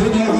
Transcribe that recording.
Sunday,